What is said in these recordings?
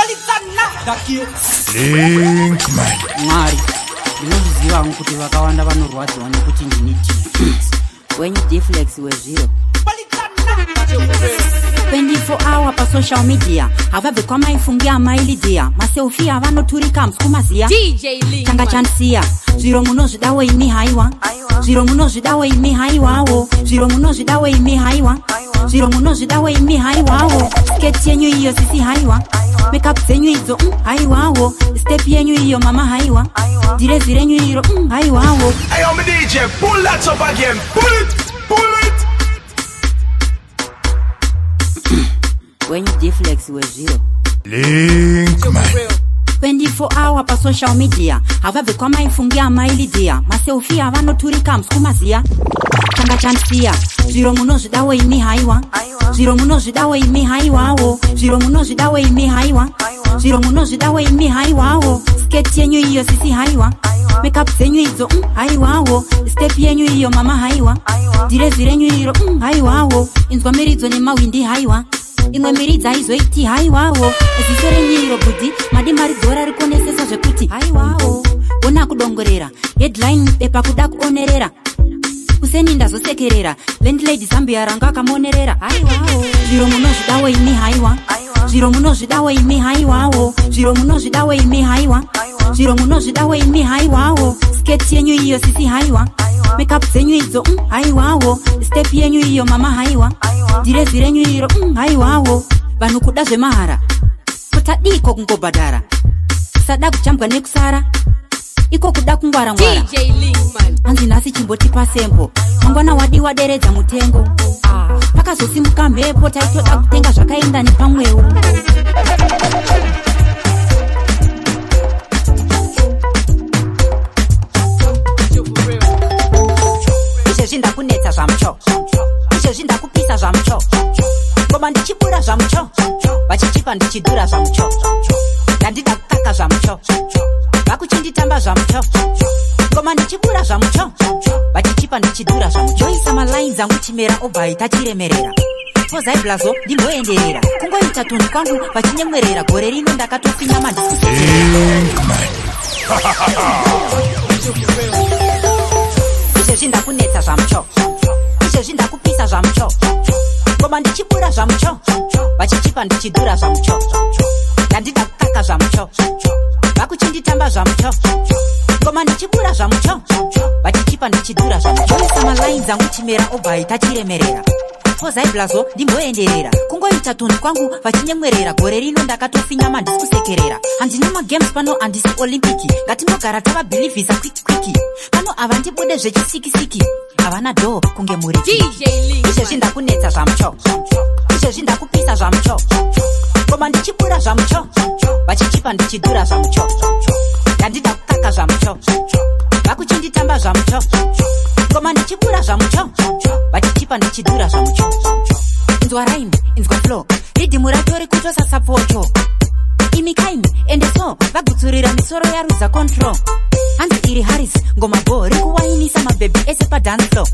palidzana dakielinkman mwari ndinozviziva hangu kuti vakawanda vanorwadziwa nekuti ndini tifit deflex wezviro 24 hour pasocial media havabve kwamaifungia mailidia maselfi avanoturika muskumaziya changa zviro munozvidawo imi haiwa zviro munozvidawo imi haiwawo zviro munozvidawo imi haiwa zviro munozvidawo imi haiwawo sketi yenyu iyo sisi haiwa makeup zenyu hizo mm, haiwawo step yenyu hiyo mama haiwa zile zile nyu hilo mm, haiwawo hey, I'm a DJ. Pull that up again. Pull it. Pull it. when you deflex was zero. Link man. 24hour pa social media havabvekwama ifungia maili dhiya maseufia vanoturika musukuma ziya tanga chandisiya zviro munozvidawo imi haiwa zviro munozvidawo imi haiwawo zviro munozvidawo imi haiwa zviro munozvidawo imi haiwawo sketi yenyu iyo sisi haiwa mekup dzenyu idzo m mm, haiwawo stepi yenyu iyo mama haiwa direzi renyu iro m mm, haiwawo inzwa miridzo nemawindi haiwa imwe mbiri dzaizoiti haiwawo ziso renyiiro budzi madimaridzora rikonesesa zvekuti haiwawo ona kudongorera headline bepakuda kuonerera kuseni ndazosekerera landlad zambia ranga akamuonerera haiwawo zviro munozvidawo imi haiwa zviro munozvidawo imi haiwawo zviro munozvidawo imi haiwa zviro munozvidawo imi haiwawo sketi yenyu iyo sisi haiwa, haiwa makeup dzenyu idzo mm, haiwawo stepi yenyu iyo mama haiwa direzi renyu iro mm, haiwawo vanhu kuda zvemahara kutadiko kungobhadhara sada kuchambwa nekusara iko kuda kungwaramwarahanzi nhasi chimbotipa sembo mangwana wadi waderedza mutengo pakazosimuka mhepo taitoda kutenga zvakaenda nepamwewo izvezvi ndakunetsa zvamucho izvezvi ndakupisa zvamucho koma ndichibura zvamucho vachichipa ndichidhura zvamucho ndandida kukaka zvamucho vakuchinditamba zvamucho koma ndichibura zvamucho vachichipa ndichidhura zvamucho oisa malines angu chimera obvaita chiremerera pozai blazo ndimboenderera kungoita tunhu kwangu vachinyemwerera gore rino ndakatopinya madhisi ndichibura zvamucho vachichipa ndichidura zvamucho ndandida kukaka zvamucho vakuchinditamba zvamucho ngoma ndichibura zvamucho vachichipa ndichidura zvamuchoisa malaini dzangu chimera obva aita chiremerera pozai blazo ndimboenderera kungoita tunhu kwangu vachinyemwerera gore rino ndakatofinyama handisi kusekerera handina magames pano handisi olimpiki ngatimbogara tavabhilivhisa kwiki kwiki pano ava ndibude zvechisikisiki havana dho kunge muri izvezvi ndakunetsa zvamucho izvezvi ndakupisa zvamucho koma ndichibura zvamucho vachichipa ndichidura zvamucho ndandida kukaka zvamucho vakuchinditamba zvamucho koma ndichibura zvamucho vachichipa ndichidura zvamucho inzwa raini inzwa flo ridhimu ratori kutosasapfocho kaimi kaimi ende so vagutsurira misoro yarudza control hanzi iri haris ngomabo rekuwainisa mabhebhi ese padance flo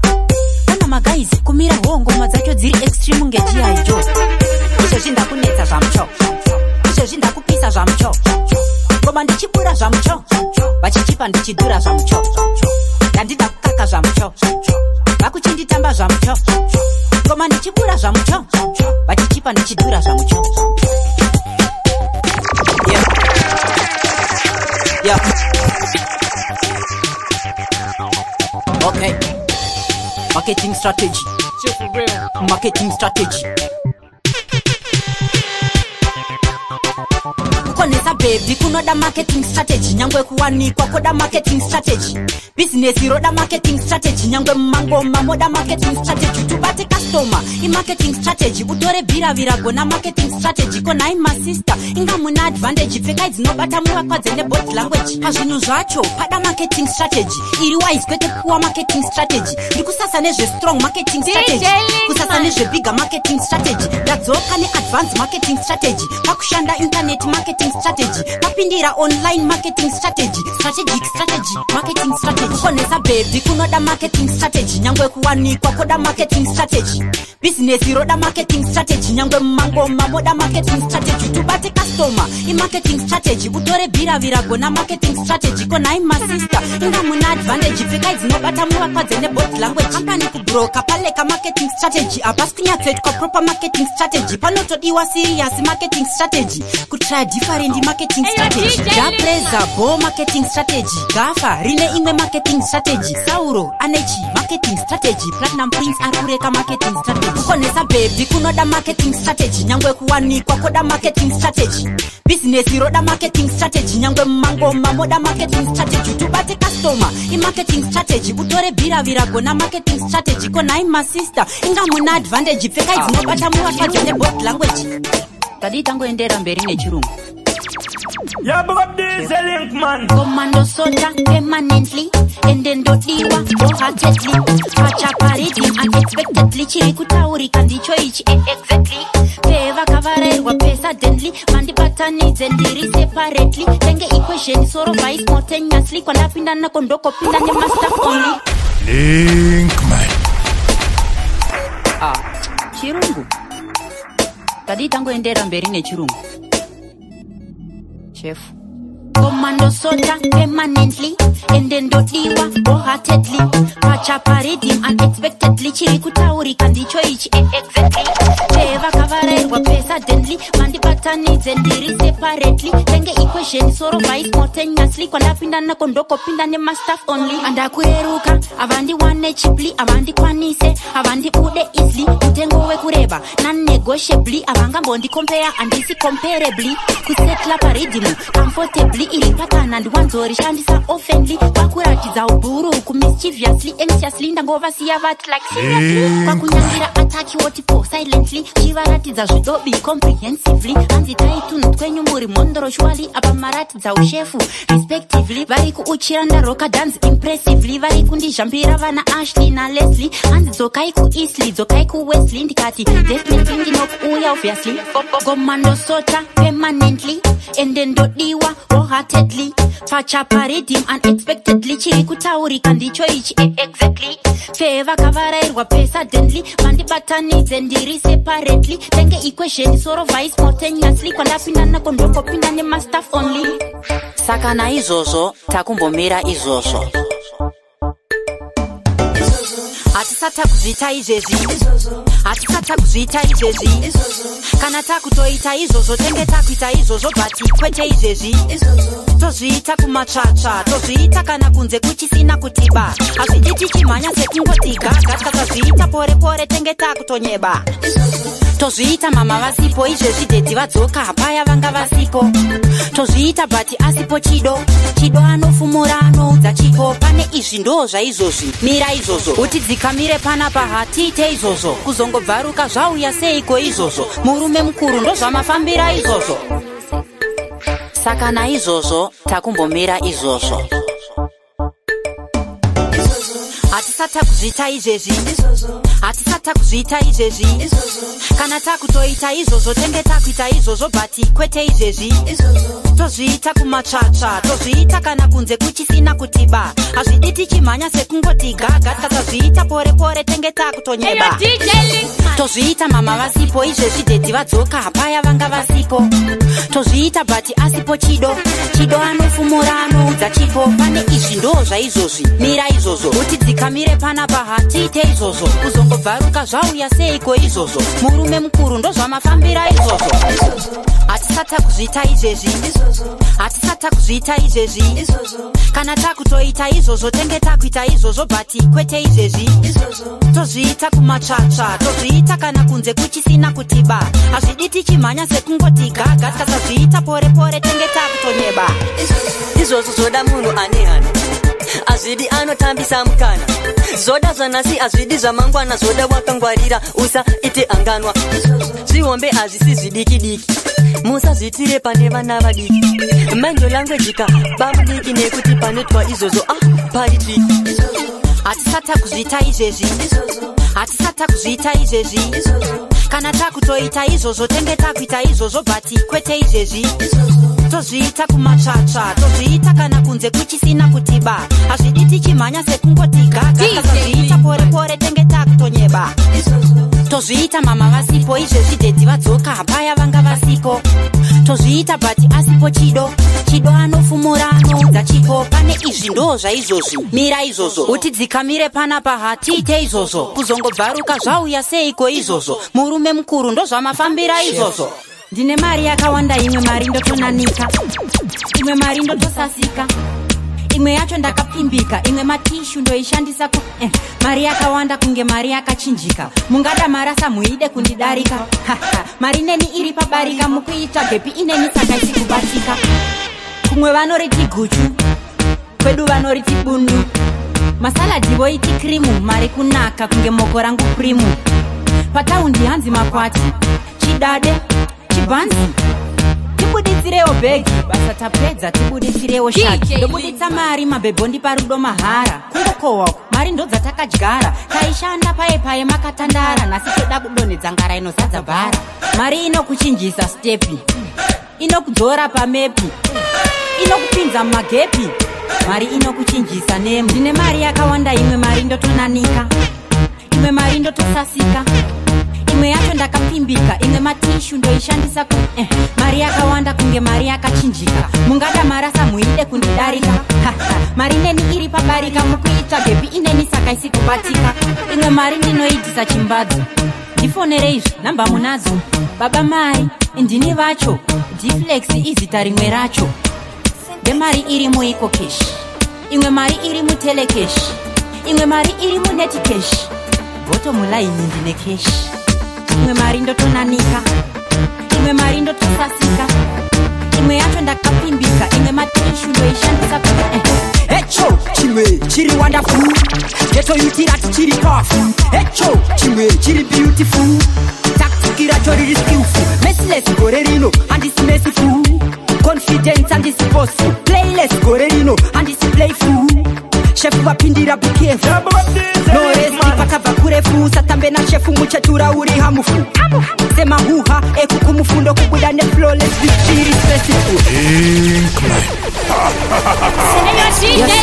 kana magais kumira hoo ngoma dzacho dziri extreme ngechiaijo izvozvi ndakunetsa zvamucho izvozvi ndakupisa zvamucho ngoma ndichibura zvamucho vachichipa ndichidura zvamucho ndandida kukaka zvamucho vakuchinditamba zvamucho ngoma ndichibura zvamucho vachichipa ndichidura zvamucho Yeah. Okay. Marketing strategy. Marketing strategy. basa bhebhi kunoda marketing strategy nyangwe kuwanikwa koda marketing strategy bhizinesi roda marketing strategy nyangwe mumangoma moda marketing strategy tubate kastoma imarketing strategy utore bhiraviragona marketing strategy konai masista inga muna advhandeji pfekai dzinobata murakwadze nebod language pazvinhu zvacho pada marketing strategy iri wise kwete kupuwa marketing strategy ndikusasa nezvestrong marketing kusasa nezvebiga marketing strategy ndadzoka neadvance marketing strategy pakushanda internet marketing strategy strategy tapindira online marketing strategy strategic strategy marketing strategy kukonesa bhebhi kunoda marketing strategy nyangwe kuwanikwa koda marketing strategy bhizinesi roda marketing strategy nyangwe mumangoma moda marketing strategy tubate kastoma imarketing strategy utore bhiraviragona marketing strategy konai masista inga muna advantaji pfekai dzinobata muvakwadze nebod language kampani kubroka paleka marketing strategy hapasi kunyatsoitwa propa marketing strategy panotodiwa siriasi marketing strategy kutraya differenti marketing strategy gaplay zabo marketing strategy gafa rine imwe marketing strategy sauro anechi marketing strategy platinum prince ari kureka marketing strategy kukonesa bhebhi kunoda marketing strategy nyangwe kuwanikwa koda marketing strategy bhizinesi roda marketing strategy nyangwe mumangoma moda marketing strategy tubate kastoma imarketing strategy utore bhiraviragona marketing strategy konai masista ingamuna advantaji pfekai dzinobata muwatadzo nebod language tadi tangoendera mberi nechirungu chiri kutaurika ndicho ichi eexactly eh, pevakavarayirwa pesadently vandibatanidze ndiri separately tenge equation soro vi smotenyasly kwandapinda nako ndokopinda nemastafonlinkmchirungu ah, tadii tangoendera mberi nechirungu chefu komandosota emanently ende ndodiwa wholeheartedly pachaparedim unexpectedly chiri kutaurika ndicho ichi eh, exactly tevakava kwa pesa deadly mandi ndiri separately tenge equation soro vice spontaneously kwandapindana kondokopindane mastaff only andakureruka avandiwane chiply avandikwanise avandibude easily mtengo wekureba nannegotiably avangambondikompeya andisi comparably kusetla paridimu comfortably iri patana ndiwanzorishandisa ofenly kwakuratidza ubhuru mischievously, anxiously ndangova vati like seriously eh. kwakunyangira ataki wotipo silently chivaratidza adobe comprehensively hanzi taitunhu twenyu muri mondoroshwali apa marati dzaushefu respectively vari kuuchira ndaroka dhanzi impressively vari kundizhambira vana ashley naleslie hanzi dzokai kuisley dzokai kuwesley ndikati desnevingi nokuuya obviously gomandosota permanently ende ndodiwa wholeheartedly pachapa redim unexpectedly chiri kutaurika ndicho ichi eexactly pfee vakavarayirwa pesuddenly mandibatanidze ndiri separately tenge equesheni soro vaisportenyaslikwa ndapindana kondokopinda nemastaff only saka naizvozvo takumbomira izvozvo hatisata kuzviita izvezvi hatisata kuzviita izvezvi kana takutoita izvozvo tenge takuita izvozvo bhati kwete izvezvi tozviita kumatsvatsva tozviita kana kunze kuchisina kutiba hazvidi tichimhanya setingotiga gatya tazviita pore pore tenge takutonyeba tozviita mama vasipo izvezvi dhedzi vadzoka paya vanga vasipo tozviita bhati asipo chido chido anofumura anoudza chipo pane izvi ndo zvaizvozvi mira izvozvo utidzika pamire panapa hatiite izvozvo kuzongobvaruka zvauya seiko izvozvo murume mukuru ndozvamafambira izvozvo saka naizvozvo takumbomira izvozvo hatisata kuzviita izvezvi hatisata kuzviita izvezvi kana takutoita izvozvo tenge takuita izvozvo bhati kwete izvezvi tozviita kumatsvatsva tozviita kana kunze kuchisina kutiba hazvidi tichimhanya sekungoti gaga tikazviita pore pore tenge takutonyeba tozviita mama vasipo izvezvi dedzi vadzoka paya vanga vasipo tozviita bhati asipo chido chido anofumura anoudza chipo pane izvi ndo zvaizvozvi mira izvozvo utidzi kamire panapa hatiite izvozvo kuzongobvaruka zvauya seiko izvozvo murume mukuru ndozvamafambira izvozvo hatisata kuzviita izvezvi hatisata kuzviita izvezvi kana takutoita izvozvo tenge takuita izvozvo bhati kwete izvezvi tozviita kumatsvatsva tozviita kana kunze kuchisina kutiba hazvidi tichimhanya sekungoti gaga tikasazviita pore pore tenge takutonyeba izvozvo zvoda munhu ane hana azvidi anotambisa mukana zoda zvanhasi hazvidi zvamangwana zoda wakangwarira usaite anganwa zvihombe hazvisi zvidiki diki musazvitire pane vana vadiki mindo language ka bamudiki nekuti panoitwa izvozvo ah pari tiki hatisati takuzviita izvezvi hatisati takuzviita izvezvi kana takutoita izvozvo tenge takuita izvozvo bhati kwete izvezvi tozviita kumatsvatsva tozviita kana kunze kuchisina kutiba hazvidi tichimhanya sekungotiga kaazviita pore pore tenge takutonyeba tozviita mama vasipo izvezvi dhedzi vadzoka hapaya vanga vasipo tozviita bhati asipo chido chido anofumura anoudza chipo pane izvi ndo zvaizvozvi mira izvozvo utidzik kamire panapa hatiite izvozvo kuzongobvaruka zvauya seiko izvozvo murume mukuru ndozvamafambira izvozvo ndine mari yakawanda imwe mari ndotonanika imwe mari ndotosasika imwe yacho ndakapfimbika imwe matishu ndoishandisa ku eh, mari yakawanda kunge mari yakachinjika mungada marasa muide kundidarika mari neni iri pabarika mukuita bhepi ineni saka isi kubatika kumwe vanoriti guchu kwedu vanoriti bundu masaladi voiti krimu mari kunaka kunge moko rangu primu pataundi hanzi makwati chidade chibhanzi tibuditsirewo bhegi basa tapedza tibuditsirewo shaki ndobuditsa mari mabhebho ndipa rudo mahara kungokohwa mari ndodza takadyara taishanda paye paye makatandara nhasi toda kudonhedza ngara inozadza bhara mari inokuchinjisa stepi inokudzora pamepi inokupinza mumagepi mari inokuchinjisa nemu ndine mari yakawanda imwe mari ndotonanika imwe mari ndotosasika imwe yacho ndakapfimbika imwe matishu ndoishandisa ku eh, mari yakawanda kunge mari yakachinjika mungada marasa muide kundidarika mari neni iri pabarika mukuitsva bhepi ineni saka isikubatika imwe mari ndinoidisa chimbadzo ndifonere izvi namba munadzo baba mari ndini vacho diflex izita rimwe racho yemari iri muikokeshi imwe mari iri mutelekeshi imwe mari iri munetikeshi voto mulaini ndine keshi imwe mari ndotonanika imwe mari ndotosasika imwe yacho ndakapimbika imwe matishu ndoishandisa eh, eh. echo chimwe chiri wandafu ndetoitira tichiri pafu echo chimwe chiri beautiful taktikira choriri skilfu mesilesi gore rino handisinesifuu dance and this supposed to play less gorerino and this no rest. vapindira bukefu noresi pakabva kurefu usatambe nashefu muchetura uri hamufu semahuha ekukumufundo kubuda neflawless vichiri stressful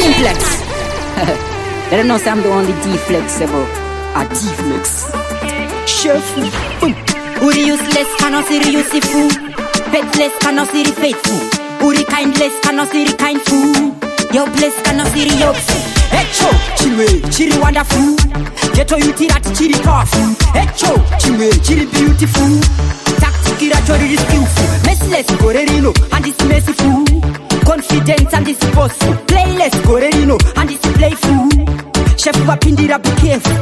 simplex Let him know I'm the only deflexible. A deflex. Chef, boom. Uri useless, cannot see you see fool. Petless, cannot see faithful. uri kindless kana usiri kind yobless kana usiri yo echo chimwe chiri wonderful getoyutira tichiri tofu echo chimwe chiri beautiful taktikira choriri skillful messless gore rino handisi messful confidence handisi posu playless gore rino handisi playful shefu vapindira bikefu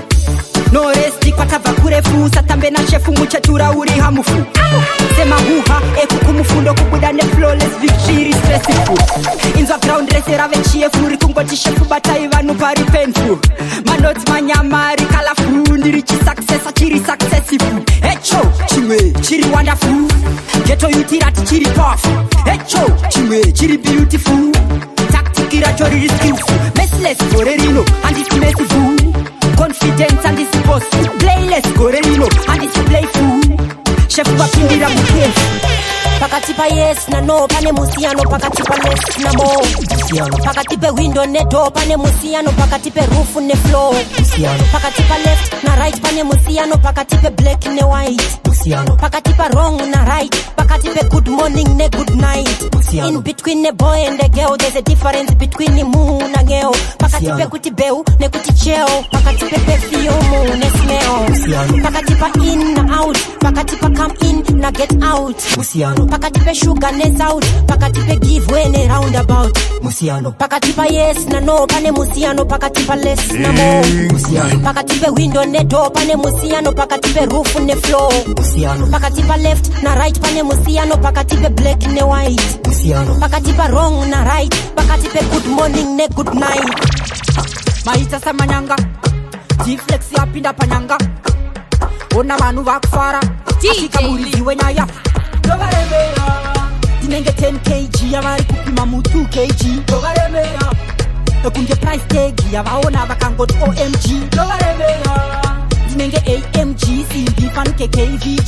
no resti kwatabva kurefu satambe nashefu muchetura uri hamufu, hamufu hazvizvi zviri stresifu inzwa braund rese rave chiefu rikungoti shekubatai vanhu pari pemfu manoti manyama ri kalafu ndiri chisaksesa chiri saksesifu echo chimwe chiri wandafu getoyutirati chiri pafu echo chimwe chiri beautifu taktiki racho riri skilfu mesles gore rino handisi mesifu confidence handisi posu playles gore rino handisi playfu shekuvapindira mupemfu pakati payes nano pane musiyano pakati pales nabo pakati pewindo nedo pane musiyano pakati perufu neflow pakati paleft narit pane musiyano pakati peblack newhite pakati parong narit pakati pegood morning negood night in between neboy andegel theres adifference between muhu nageo pakati pekuti beu nekuti cheo pakati pepefiomu nesmeo pakati pain naout pakati pacome in naget out Usiano pakati peshuga nezaudi pakati pegivhwe neroundabout pakati payes nano pane musiyano pakati pales namo pakati pewindo nedo pane musiyano pakati perufu neflo pakati paleft narit pane musiyano pakati peblack newhite pakati parong narit pakati pegood morning negood night maita samanyanga dflex yapinda panyanga ona vanhu vakufara asikaburidziwe nyaya ndinenge 10 kg yavari kupima mu2 kg ekunge price tag yavaona vakangoti omg ndinenge amg simbi panuke kvg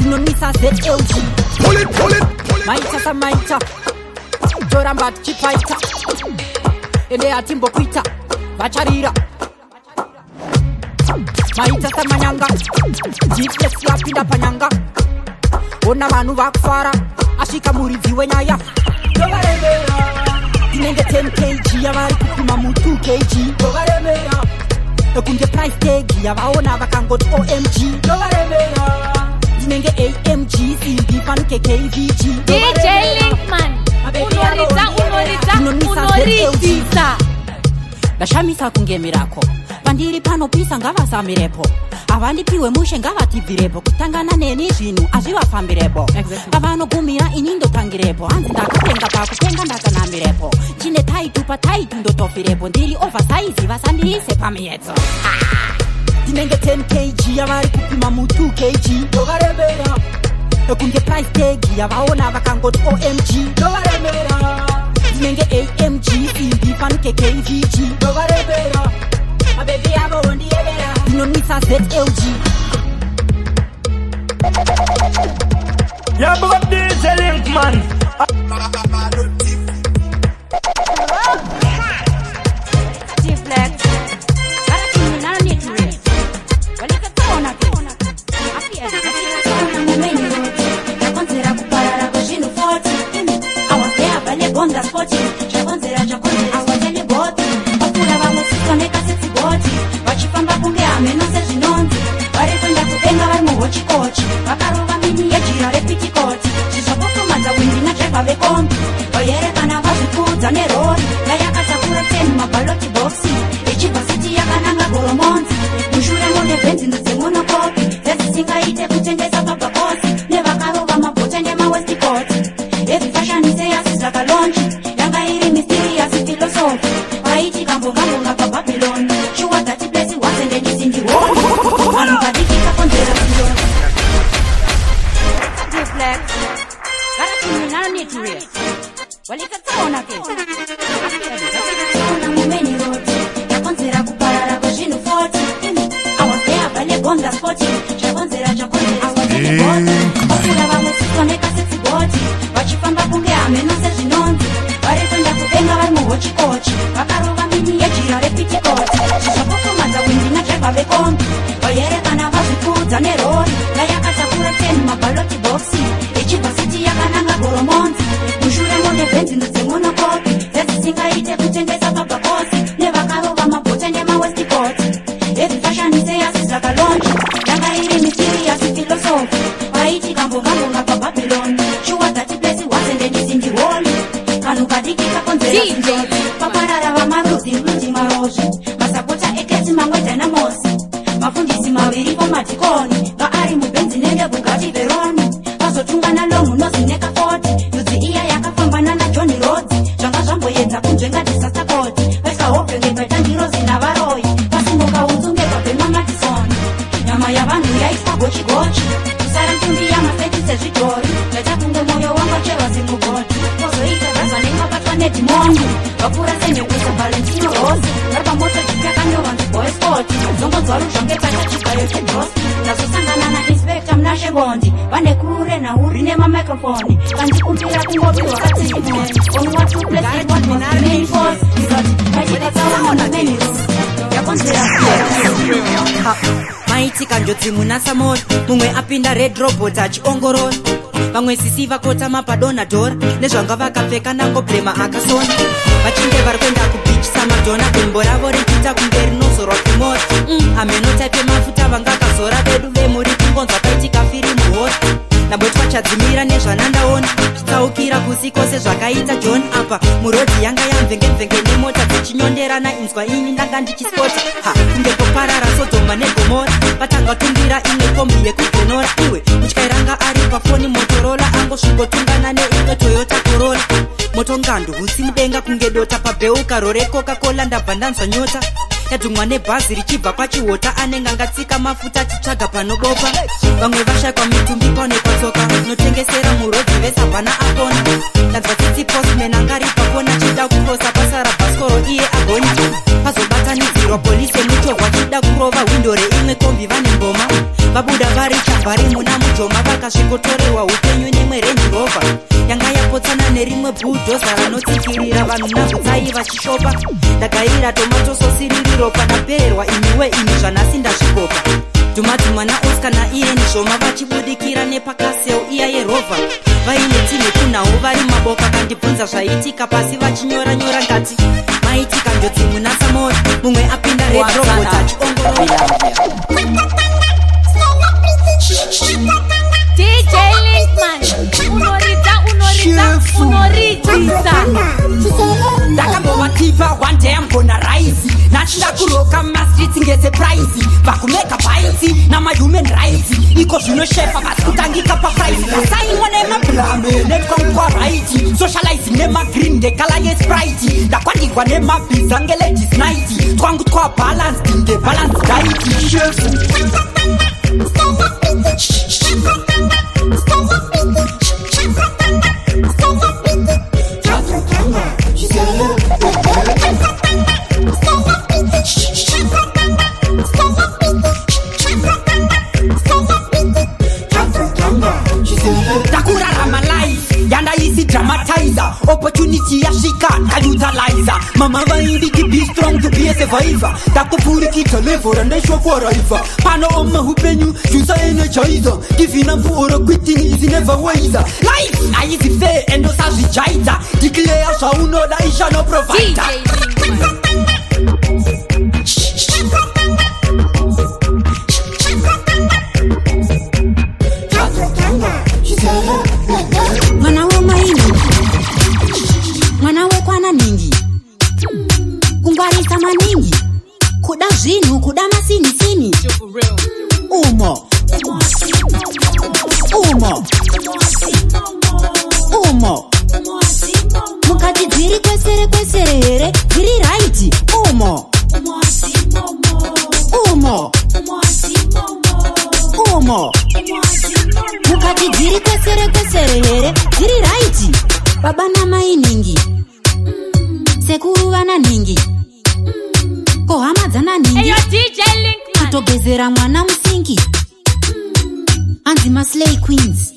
ndinomisa zlg maita samaita toramba tichipaita ende hatimbokwita vacharira maita samanyanga jiplesi yapinda panyanga ona vanhu vakufara asvika muridzi wenyaya tovaremera tinenge 10 kg yavari kupima mu2 kg tovaremera ekunge prise tag yavaona vakangoti omg tovaremera tinenge amg simbi panuke kvg ndashamisa kunge mirako ndiri panopisa ngavazamirepo havandipiwe mushe ngavatibvirepo kutangana neni zvinhu hazvivafambirepo pavanogumira ini ndotangirepo hanzi ndakatenga pakutenga ndakanamirepo chine taitupa taiti ndotofirepo ndiri ovhesaizi vasandiise pamiedzo ndinenge 10 kg yavari kupima mu2 kg ndovaremera ekunge prise tag yavaona vakangoti omg ndovaremera ndinenge amg indi panukekvg ndovaremera My baby, I'm on the air. You know me, fast bet LG. Yeah, but this a link, man. Ondas fortes kochikochi vakarova mini yejira repitikoti zvizokokomadza windi nachaiva vekombi oyere kana vazvikudza nerori yaya zvengatisasakoti vaisahopengerwa itandirozi navaroi vasimbokaunzungekwa bemamatisoni nyama yavanhu yaitwa gochi gochi usarikundi yamasaiti sezvidhori ndachakunge mwoyo wangochewa semugoti kozoita vazvanenge vabatwa nedhimoni vakura senyokuza valentino rosi vari pamoto chitakanyorwa nzibhoespoti zongonzwa ruzvange pachachibayo chedrosi ndazosangana nainspekta munashebondi wena uri nemamicrofoni kanti kupira kungopiwa maitika njodzi muna samori mumwe apinda red robot achiongorora vamwe sisi vakotama padonadhora nezvanga vakapfeka nangobrema akasona vachinge vari kuenda kupichisa madhona gumbo ravo rikuita kunge rinozorwa kumora mm, ameno taipe mafuta vangakazora vedu vemuri kungonzwa kaitika firimu hora ndambotwa chadzimira nezvanandaona zvitsaukira kusi kwose zvakaita john apa murodzi yanga yamvengemvenge nemota dzichinyonderana inzwa ini ndanga ndichisota ha kunge koparara sodoma negomora patangatungira imwe kombi yekugonora iwe kutyairanga ari pafoni motorola angosvikotungana neimwe toyota korora motongando husi mudenga kunge dota pabheuka rorekoka kola ndabva ndanzwa nyota yadhumwa nebhazi richibva pachihota anenge angatsika mafuta achitsvaga panobopa vamwe vashaikwa mitumbi paonekwatsoka notengesera murodzi vesabhana akona tanzwa titi posman angaripa kuona chida kupfosa pasara bhasikoro iye agoni pazobatanidzirwa polisi yemuchovwa chida kurova hwindo reimwe kombi vane ngoma vabuda vari chabhari muna mujoma vakasvikotorewa upenyu nemwe renjirovha yanga yapotsana nerimwe bhudhoza vanotsikirira vanhu navo dzai vachishopa ndagaira tomatososiriri ndiropa ndapererwa imiwe ini zvanhasi ndazvikopa dhumadhuma naoscar naieni zvoma vachibudikira nepakaseu iya yerovha vaine tinhu kunhawo vari maboka kandibvunza zvaiitika pasi vachinyoranyora ngati maitika njodzi muna samor mumwe apinda redrobot achiongorora ndakamb believer one day I'm gonna rise nachida kuroka mumastreets ngezepuraisi vakumega bhaiti namahuman rights iko zvinoshepa basi kutangika papraisi kasainwa nemabhlame netwangupa raiti socializing nemagreen nekala yesprite ndakwandirwa nemabhiza ngeledis night twangu twabhalansi ngebhalansi daiti shefu ndakuvheva ivha ndakupfurikidza levhora ndaishokora ivha pano ome upenyu zusaene chaidza ndivina mbuoro kwitini izi neva waiza life aizi fe endosazvijaidza ndikireya zvaunoda ishanoprovida mo mukati dziri kwesere kwesere here dziri raiti baba namai nhingi sekuruva nanhingi kohama dzananhingikutogezera mwana musingi hanzi maslay queens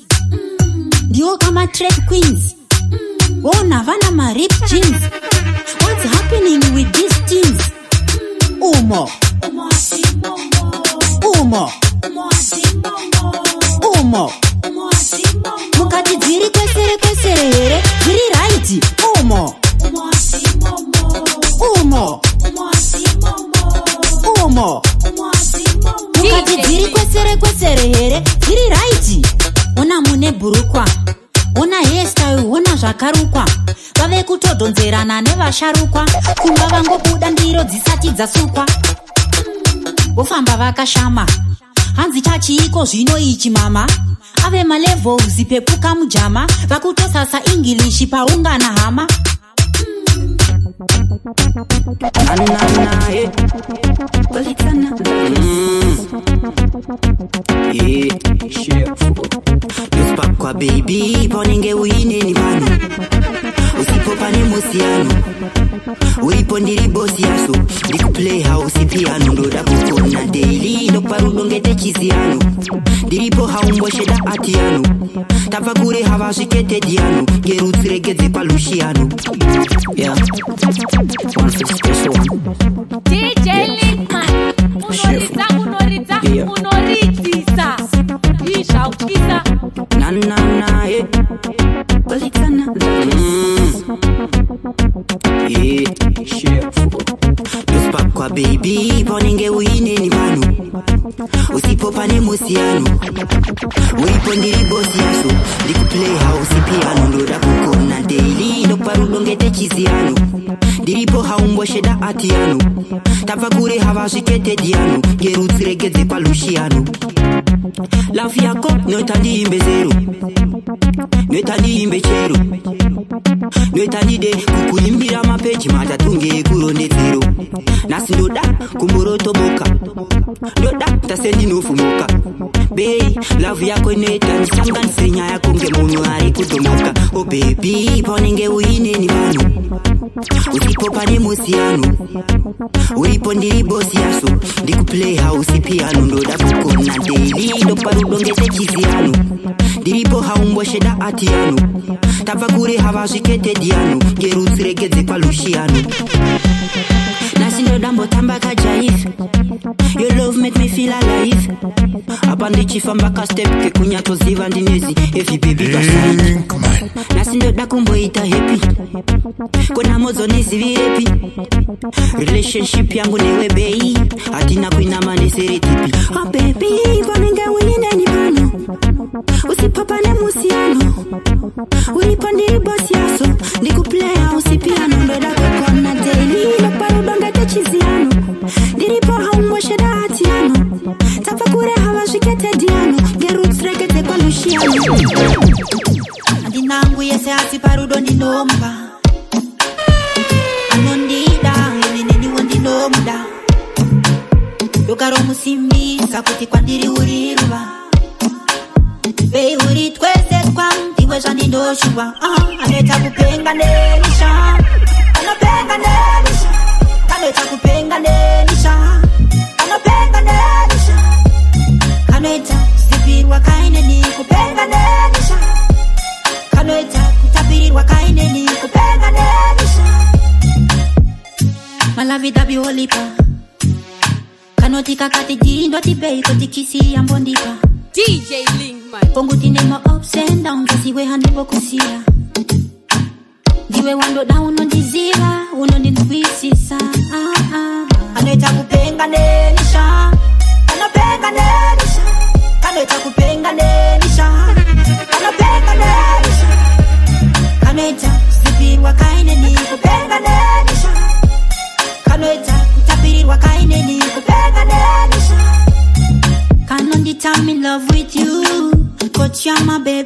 ndiwo kamatrad queens wonhava namarip jeans whats happening with these teams umo umo, umo. umo. umo. umo. umo. umo umo mukati dziri kwesere kwesere here dziri raiti umo umo umo mukati dziri kwesere kwesere here dziri raiti una mune bhurukwa una hestyle una zvakarukwa vave kutodhonzerana nevasharukwa kunga vangobuda ndiro dzisati dzasukwa vofamba vakashama hanzi chachiiko zvino ichi mama ave malevels pekuka mujama vakutosasa ingilishi paungana hama mm. uspakwa baby paunenge uine ni vanhu usipo pane musiyano We pondi ribosi yaso Display house piano Ndoda kukona daily Ndokparudongete chizi yano Diripo haumbwesheda ati yano Tava kure havasvikete diano Gerutsi regedze palushi yano Yeah One fifty special one DJ yeah. Litman Unoridza unoridza yeah. unoridzisa Izhaukisa Na na na eh Kwalidzana mm. Yeah, tusipa kwa baby ponenge uine ni vanu usipopane musianu uipondilibosiasu ndikuplayhouse piano ndoda kukona daily ndokuparudongete chizianu ndiripo haumbwesheda atianu tabva kure havasvikete dianu ngerutziregedze palushianu lafu yako noita ndiimbe zero noita ndiimbe chero noita dide kukuimbira mapeji matatu ngeekurondedzero nhasi ndoda kumborotoboka ndoda tasendinofumuka bei lavhu yako inoita ndisanganise nyaya kunge munhu ari kudhomoka obhebhi paunenge uineni vanhu uripo pane musiyano uripo ndiri bosi yaso ndikuplayhouse piyano ndoda kukona daily ndopa rudo ngechechiziyano ndiripo haumbosheda atiyano tabva kure havasvike Kedianu Gheruț, reghețe, palușianu Nice the damn but i jive Your love make me feel alive Up on the chief I'm back a step Kekunya to ziva ndinezi Every baby got sight Nasi ndoda kumboita happy Kona mozo nizivirepi Relationship yangu newe bei Hatina kuinama niseretipi Oh baby, iponenga winina nipano Usipapane musiano Uripandiri boss yaso Ndikuplea usipiano ndoda kukona daily Loparu donga tetechiziano ndiripo haumosheda atiano tapfakure hava zvikete diano ngerutsreke dzekwalushiandinangu yese asi parudo ndinomba anondida ineneniwo ndinomda dokaromusimbisa kuti kwandiri urirwa veiuri twese kwa ndiwe zvandinoshuwa ah, anoita kupenga nemisha kakati jindo tibeiko tikisiya mbondika pongutinema opsendaungesiwe handepokusiya ndiwe wando da unondiziva unondinkwisisa ah, ah. anoita kupengane you on my bed.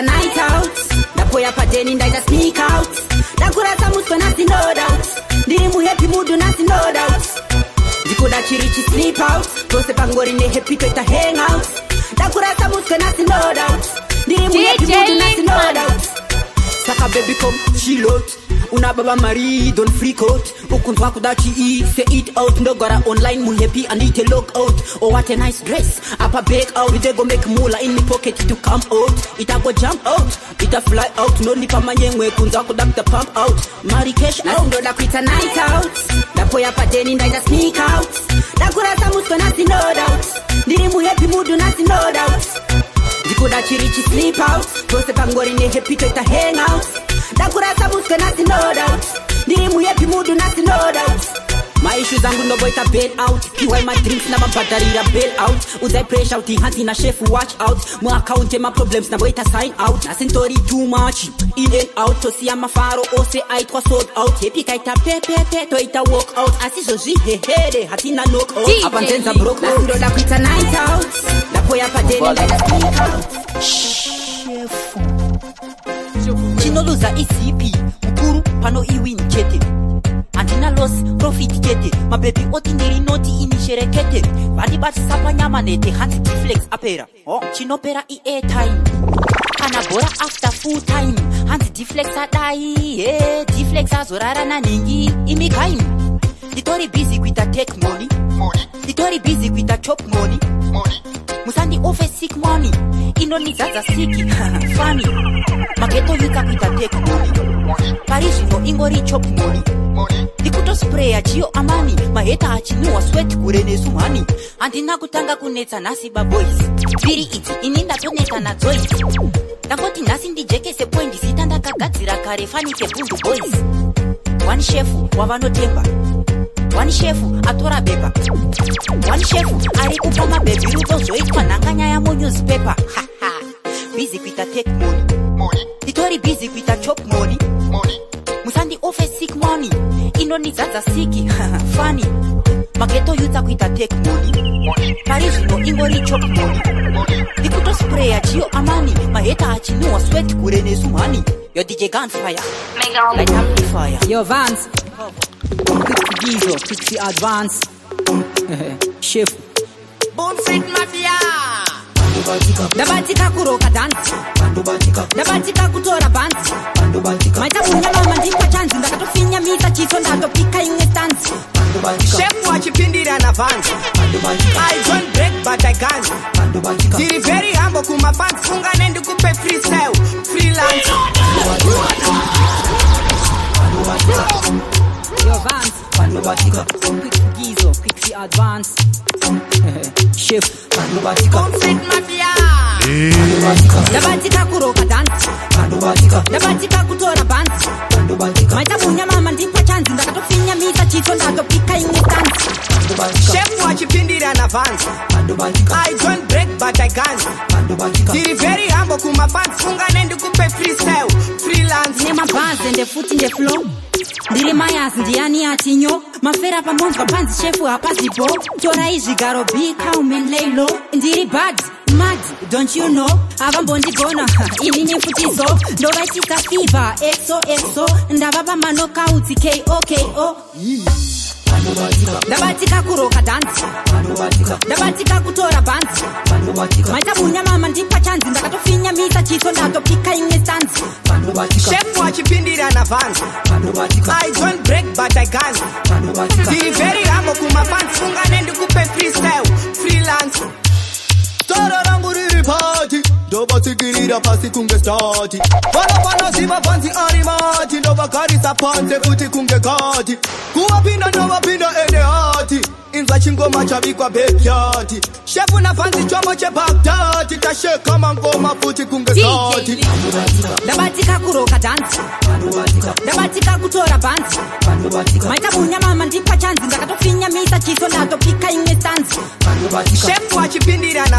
ndaita night out ndapoya padeni ndaita sneak out ndakurata muswe nasi no doubt ndiri muhappy mudu nasi no doubt ndikuda chiri chisleep out tose pangori nehappy toita hang out ndakurata muswe nasi no doubt ndiri muhappy mudu nasi no doubt saka bebicom chilot una baba mari don free coat ukunzwa kuda chi e se eat out ndogara online mu happy and it look out oh what a nice dress apa back out ide go make mula in my pocket to come out it go jump out it fly out no ni pamanye ngwe kunzwa kuda kuda pump out mari cash out ndo da kuita night out da poya pa den in da sneak out da kurasa muswa na sino doubt ndiri mu happy mood na sino doubt ndikuda chiri chisleep out tose pangori nehepi toita hang out ndakurasa muswe nasinoda ndiri muyepi mudu nasinoda maishus angu ndomboita bed out py madrinks ndamabhadharira bed out udzai presha kuti hanzina shefu watch out muakaunti yemaproblems ndamboita sign out asi ndori to much in and out tosiya mafaro ose aitwa sold out hepikaita pepepe toita walk out asi zvozvihehere hatina nokapa nzenza brokndoda kuita night out tinoluza ecp mukuru pano iwin chete handina los profit chete mabebi oti ndiri noti inisherekete vandibatisa panyama nete hansi tiflex apera oh. chinopera oh. iairtime kana bhora after full time hanzi diflex adai e eh, diflex azorara nanhingi imi kaime nditori busy kuita take money nditori busy kuita chop money musandi ofe sick money inonidzadza siki fani mageto yuta kuita take money pari zvino ingori chop money ndikutospreya chiyo amani maheta achinuwa swet kure nesu mhani handina kutanga kunetsa nhasi baboys mbiri idzi ini ndatoneta nadzois ndangoti nhasi ndijekese poindisita ndakagadzira kare fani pebundu boys one shefu wavanotemba one chef atora bepa one chef ari kupa mabebiru tozoitwa nhanganyaya munewspepa bizi kuita take mon titori bizi kuita chop moni musandi ofe sik moni inonidzadza siki fani mageto yutsa kuita take moni pari zvino ingori chop moni ikutospureya chiyo amani maheta achinuwa swet kure nesumhani yo dj gunfire yo vans oh. Pixie Gizo, Pixie Advance, Chef. Boom Fit Mafia. ndabatika kuroka dhanzi ndabatika kutora bhanzi maitakunanorma ndipo chanzi mita chiso ndatopika imwe stanzi shefu achipindira na vanzi i don't break but i can ndiri very hambo kumafans fungane ndikupe freestyle freelance your vans. Pan your body up. Quick geezer, advance. Shift. Pan your body fit ndabatika kuroka dhanzi ndabatika kutora bhanzi maitabunya mama ndipo chanzi ndakatopfinyamisa chito ndatopika imwe tanzi shefu achipindira navhanzi i don break but i ganzi tiri very hambo kumabhanzi kunganendikupe freestyle freelance nemabhanzi ende futi ndeflo ndiri mayas ndiani atinyo mafera pambonzwa panzi chefu hapazibo tora izvigaro b calm and laylo ndiri bads mad, don't you know? avambondigona inini mfutizo ndovaitisa fivha xoxo ndavava manokauti koko ndavatika kuroka dhanzi ndavatika kutora bhanzi maitabunya mama ndipa chanzi ndakatofinyamisa chitso ndatopika imwe stanzi shefu achipindira navanzi i don't break but i can ndiri very rambo kumafansi ungane ndikupe freestyle freelance Dora ranguri party ndobatsikirira pasi kunge stati vanofanaziva vanzi ari mati ndovagarisa panze futi kunge kati kuvapinda ndovapinda ende hati inza chingoma chavikwa bekyati shefuna vanzi chomo chebhagdadi tasheka mangoma futi kunge kati ndabatika kuroka dhanzi ndabatika kutora bhanzi maita kunyamama ndipa chanzi ndakatopfinya misa chiso nato pika imwe sanzi shefu achipindirana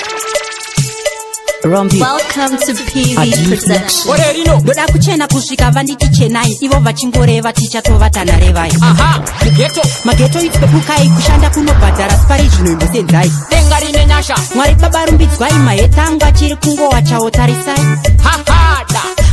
ndoda kuchena kusvika vandichichenai ivo vachingoreva tichatova tanarevai mageto itwepukai kushanda kunobhadhara spari zvinoimbo senzai mwari baba rumbidzwai mahetangwa chiri kungowa chawo tarisai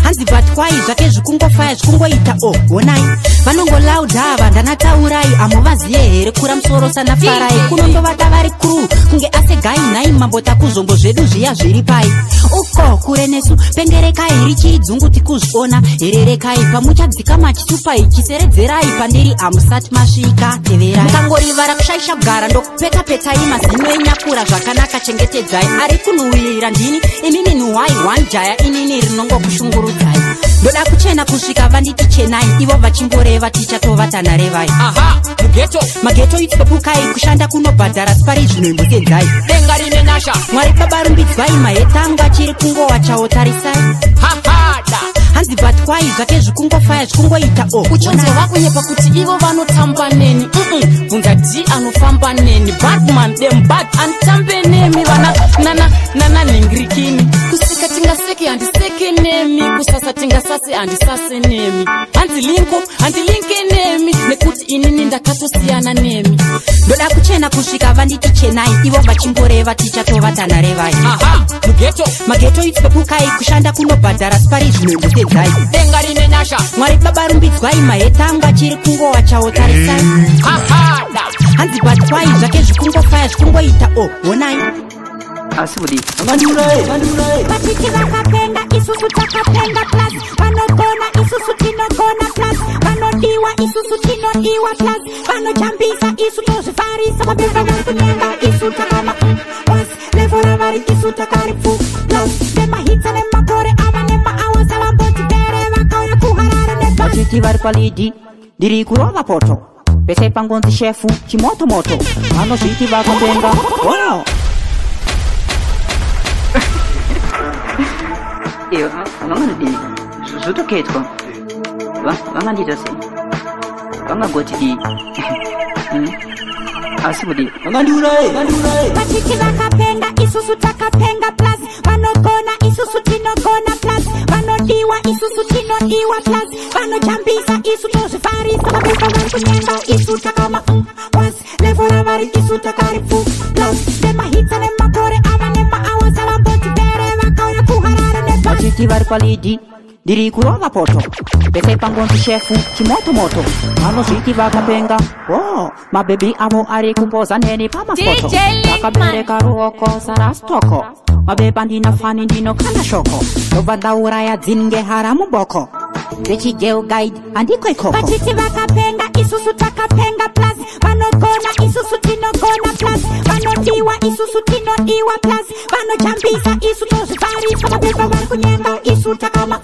hanzi bvatwai zvake zvikungofaya zvikungoita o onai vanongolauda ava ndanataurai amuvazive here kura musoro sanafarai kunondovata vari kuru kunge asegai nai mambota kuzvombo zvedu zviya zviri pai uko kure nesu pengerekai richiidzungu tikuzviona hererekai pamuchadzikama chitupa ichiseredzerai pandiri hamusati masvika tevera mukangorivara kushaisha kugara ndokupeta petai mazino enyakura zvakanaka chengetedzai ari kunuwirira ndini imi minhu wai 1 jaya inini rinongokushungurudzai ndoda kuchena kusvika vanditi chenai ivo vachingoreva tichatovatanarevai aha mugeto mageto itopukai kushanda kunobhadhara sipari zvinhu imbutedzai denga rine nasha mwari baba rumbidzwai mahetan changu achiri kungowa chawo tarisai hahada hanzi batwai zvake zvikungofaya zvikungoita oh, o uchonzwa vakunyepa kuti ivo vanotamba neni bvunza d anofamba neni bartman dembat anitambe nemi vana nana nana nhingirikini siki handiseki nemi kusasa tingasasi handisasi nemi handilinko handilinke nemi nekuti inini ndakatosiyana nemi ndoda kuchena kusvika vanditi chenai ivo vachingoreva tichatova tana revai mageto itopukai kushanda kunobhadhara spari zvinondipedzai denga rine nyasha mwari babarumbidzwai mahetanga chiri kungowa chawo tarisai hanzi batwai zvake zvikungofaya zvikungoita o oh, onai pasi kudi vanuraivanuraivatiti vakapenga isusu takapenga plus vanogona isusu tinogona plus vanodiwa isusu tinodiwa plus vanochambisa isu tozvifarisa mapepa vari kunenga isu takama plus levora vari isu takari pfu plus nemahitsa nemakore ava nemaawosa vambotidere vakauya kuharara nevatiti vari kwalidi ndiri kurova poto pese pangonzi chefu chimotomoto vanozviti vakapenga wow. iyo eh, ah, vangandidii zvotoketwa vangandiita sei vangagoti dii asi kudi vangandiuraivatiti vakapenga isusu takapenga plus vanogona isusu tinogona plus vanodiwa isusu tinodiwa plus vanojambisa isu tozvifarisa mapepa vari kunyemba isu takama plus levo ravari isu takaripu plus nemahitsa nemak festival qualidi diri kurola poto bese pangonti chefu chimotomoto manoziti vakapenga o oh, mabebi avo ari kupoza neni pamaotoakabereka ruoko sarastoko mabeba ndina fani ndino kana shoko novadhauraya dzinge hara muboko ndechigeo guide andikoikoko isusu takapenga plus vanogona isusu tinogona plus vanodiwa isusu tinodiwa plus vanochambisa isu tozvivarisa mapepa vari kunyenga isu takama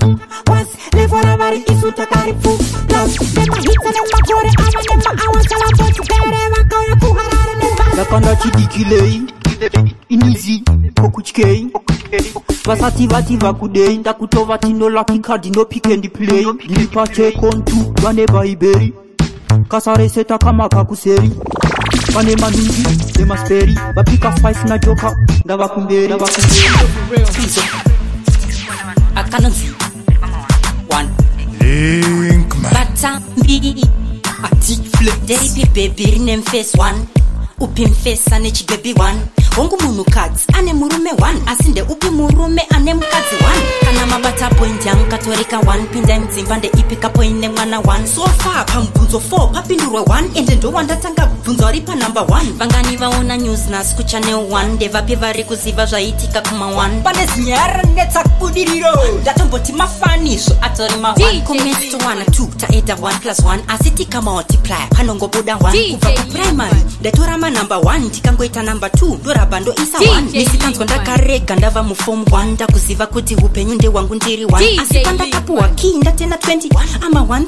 was levo ravari isu takari pu plus nemahitsa nemakore ava nemaawasalavotugere vakauya kuharare nevakanda chidikilei inizi kokutyei vasati vativa kudei ndakutova tinolakika ndinopikendiplei ndiri pacekontu vane bhaibheri kasare seta kamaka kuseri pane manungi nemasperi vapika fice najoka ndava kumberivatambiri upimfesa nechibebi 1 hongu munhukadzi ane murume 1 asi ndeupi murume ane mukadzi 1 kana mabata point yangu katorika 1 pindai mudzimba ndeipika point nemwana 1 sofa pamubvunzo 4 papindurwa 1 ende ndowandatanga kubvunzwa uri panumbe 1 vangani vaona news nas kuchanel 1 ndevapi vari kuziva zvaiitika kuma 1 pane zinyararanetsa kubudiriro ndatomboti mafani izvo atori ma comment 1 2 taedha 1 plus 1 asi tikamamultiplier panongobuda 1 kubva kuprimary ndatora manhumbe 1 ndikangoita number 2 ndora ndakabva ndoisa ndisikanzwa ndakarega ndava mufom 1 ndakuziva kuti upenyu ndehwangu ndiri 1 asi pandakapuhwa kii ndatena 20 ama 1000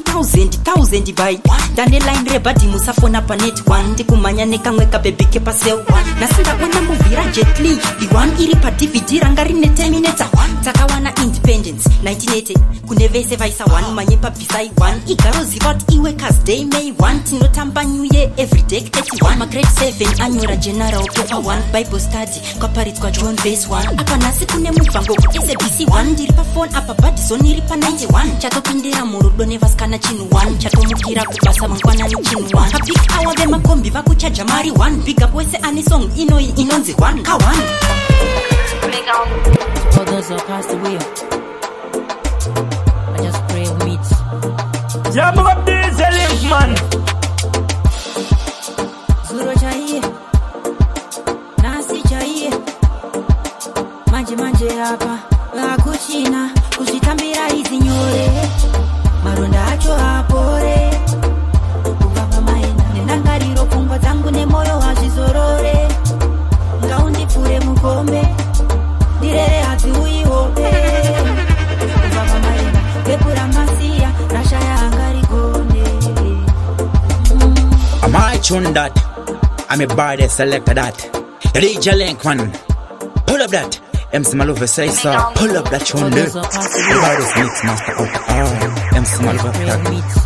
000 by ndane line rebhadhi musafona panet 1 ndikumhanya nekamwe kabebike pasel 1 nhasi ndaona muvhira jetly b1 iri padvd ranga rine terminator takawana independence 1980 kune vese vaisa 1 manye pabvisai 1 igaroziva kuti iwe casday may 1 tinotamba nyuye everyday 31 magrade 7 anyora general pepa 1 by bible study kwaparidzwa john base 1 apa nhasi kune mubvango kusabc 1 ndiri pafoni apa badison iri pa91 chatopindira murudo nevasikana chinhu 1 chatomukira kubasa mangwanani chinhu 1 papik awa vemakombi vakuchaja mari 1 bigup wese ani song inoi inonzi 1 ka1 yeah, tune that. I'm a bar selector. select that. DJ Link one. Pull up that. MC Malova say so. Pull up that tune. Eh? Everybody's mix master. Oh, MC Malova.